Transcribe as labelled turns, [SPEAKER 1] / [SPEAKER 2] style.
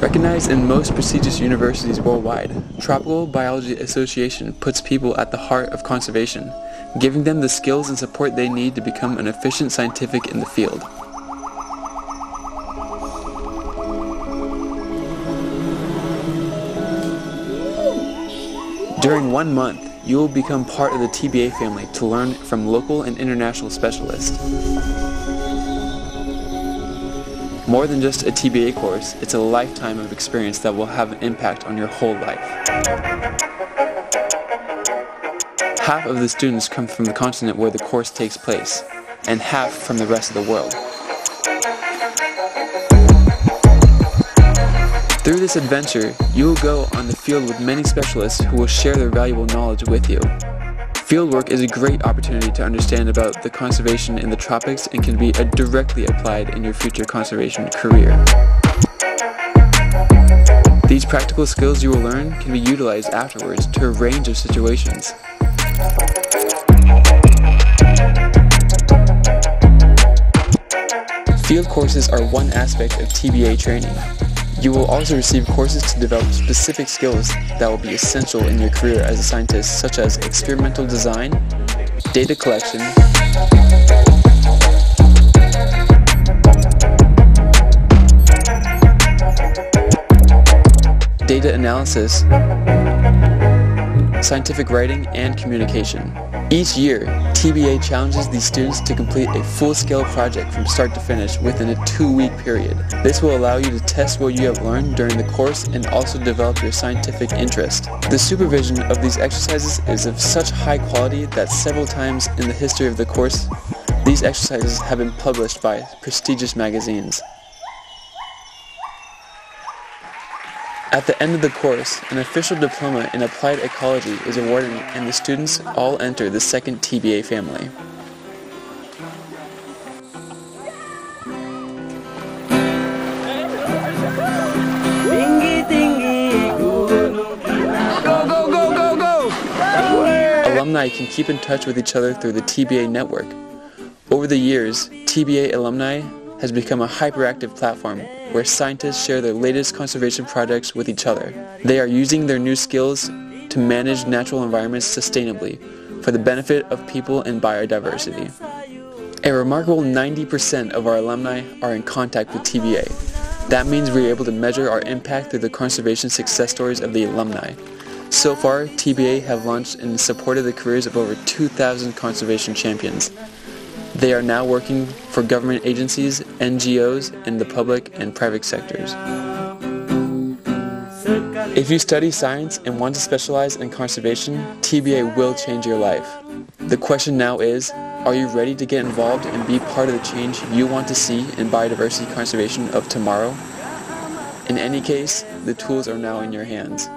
[SPEAKER 1] Recognized in most prestigious universities worldwide, Tropical Biology Association puts people at the heart of conservation, giving them the skills and support they need to become an efficient scientific in the field. During one month, you will become part of the TBA family to learn from local and international specialists. More than just a TBA course, it's a lifetime of experience that will have an impact on your whole life. Half of the students come from the continent where the course takes place, and half from the rest of the world. Through this adventure, you will go on the field with many specialists who will share their valuable knowledge with you. Fieldwork is a great opportunity to understand about the conservation in the tropics and can be directly applied in your future conservation career. These practical skills you will learn can be utilized afterwards to a range of situations. Field courses are one aspect of TBA training. You will also receive courses to develop specific skills that will be essential in your career as a scientist such as experimental design, data collection, data analysis, scientific writing, and communication. Each year, TBA challenges these students to complete a full-scale project from start to finish within a two-week period. This will allow you to test what you have learned during the course and also develop your scientific interest. The supervision of these exercises is of such high quality that several times in the history of the course, these exercises have been published by prestigious magazines. At the end of the course, an official diploma in applied ecology is awarded and the students all enter the second TBA family. Alumni can keep in touch with each other through the TBA network. Over the years, TBA alumni has become a hyperactive platform where scientists share their latest conservation projects with each other. They are using their new skills to manage natural environments sustainably for the benefit of people and biodiversity. A remarkable 90% of our alumni are in contact with TBA. That means we're able to measure our impact through the conservation success stories of the alumni. So far, TBA have launched and supported the careers of over 2,000 conservation champions. They are now working for government agencies, NGOs, and the public and private sectors. If you study science and want to specialize in conservation, TBA will change your life. The question now is, are you ready to get involved and be part of the change you want to see in biodiversity conservation of tomorrow? In any case, the tools are now in your hands.